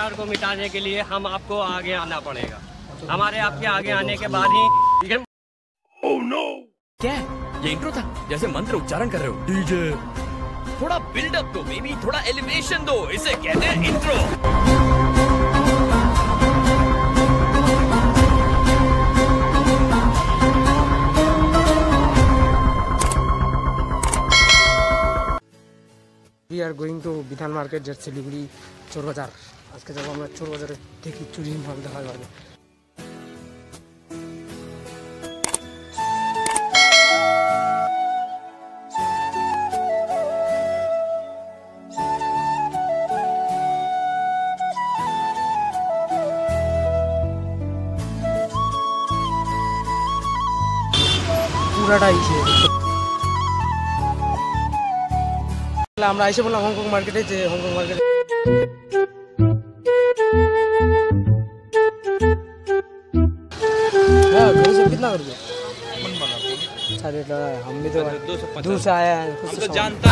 सरकार को मिटाने के लिए हम आपको आगे आना पड़ेगा। हमारे आपके आगे आने के बाद ही oh, क्या? ये इंट्रो था? जैसे मंत्र उच्चारण कर रहे हो। डीजे थोड़ा बिल्डअप दो बेबी थोड़ा एलिवेशन दो इसे कहते हैं intro we are going to Vidhan market just Siliguri चोर बाज़ार আজকে যাব আমরা চোর বাজারে। দেখি চুরি মাল দেখা যাবে আমরা এসে বললাম হংকং মার্কেটে যে হংকং মার্কেটে हाँ घर से कितना कर दिया साढ़े हम भी तो दूर से आया है कुछ तो जानता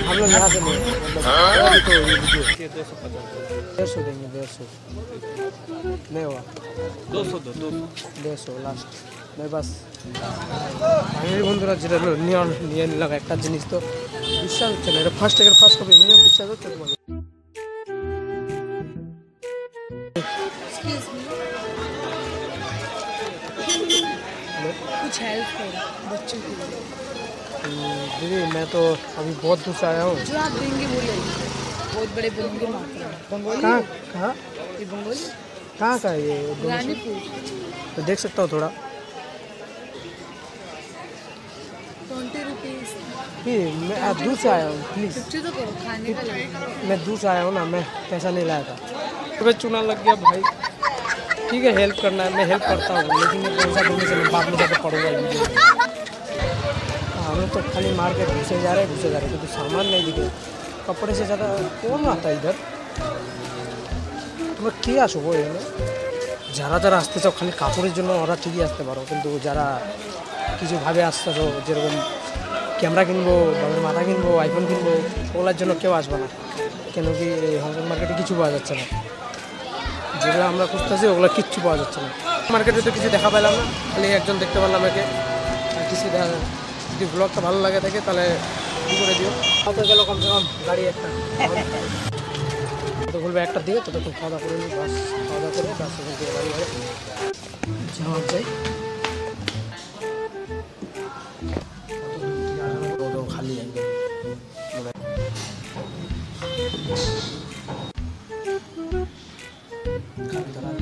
हम लोग यहाँ से नहीं मतलब अभी तो ये वीडियो डेढ़ सौ देंगे डेढ़ सौ नहीं हुआ दो सौ दो दो দেড় সো লাস্ট নয় বাস ফাইনালি বন্ধুরা যেটা হলো নিয়ে নিয়ে নিলাম একটা জিনিস তো বিশ্বাস হচ্ছে না এটা ফার্স্ট এর ফার্স্ট কপি মিনিমাম বিশ্বাস হচ্ছে তোমাকে कुछ हेल्प करो बच्चों के लिए। हम्म, दीदी मैं तो अभी बहुत दूर से आया हूँ। जो आप देंगे वो ले बहुत बड़े बंगे बंगोली? कहाँ? कहाँ? ये बंगोली? कहाँ का है ये? तो देख सकता हूँ थोड़ा। ट्वेंटी रुपीज़ मैं आज दूर से आया हूँ प्लीज़ तो करो खाने का मैं दूर से आया हूँ ना मैं पैसा नहीं लाया था। तो चुना लग गया भाई। ठीक है हेल्प करना है मैं हेल्प करता हूँ लेकिन ये पैसा देने से मैं बाद में जाकर पड़ूंगा वीडियो में। हम लोग तो खाली मार्केट घुसे जा रहे हैं घुसे जा रहे हैं क्योंकि सामान नहीं दिखे कपड़े से ज़्यादा कौन आता है इधर তোমরা কে আসো গো এখানে যারা যারা আসতে চাও খালি কাপড়ের জন্য ওরা ঠিকই আসতে পারো কিন্তু যারা কিছু ভাবে আসতেছো যেরকম ক্যামেরা কিনবো বাবার মাথা কিনবো আইফোন কিনবো ওগুলোর জন্য কেউ আসবে না কেন কি এই হংকং মার্কেটে কিছু পাওয়া যাচ্ছে না যেগুলো আমরা খুঁজতেছি, ওগুলো কিচ্ছু পাওয়া যাচ্ছে না। মার্কেটে তো কিছু দেখা পেলাম না। খালি একজন দেখতে পারলাম একে। আর কিছু দেখা যদি ব্লগটা ভালো লাগে থাকে, তাহলে কি করে দিও? কত গেল কমসে কম গাড়ি একটা। বলবে একটা দিকে তো খাওয়া দাওয়া করে নিই, বাস খাওয়া দাওয়া করে, বাস যাওয়া চাই かったな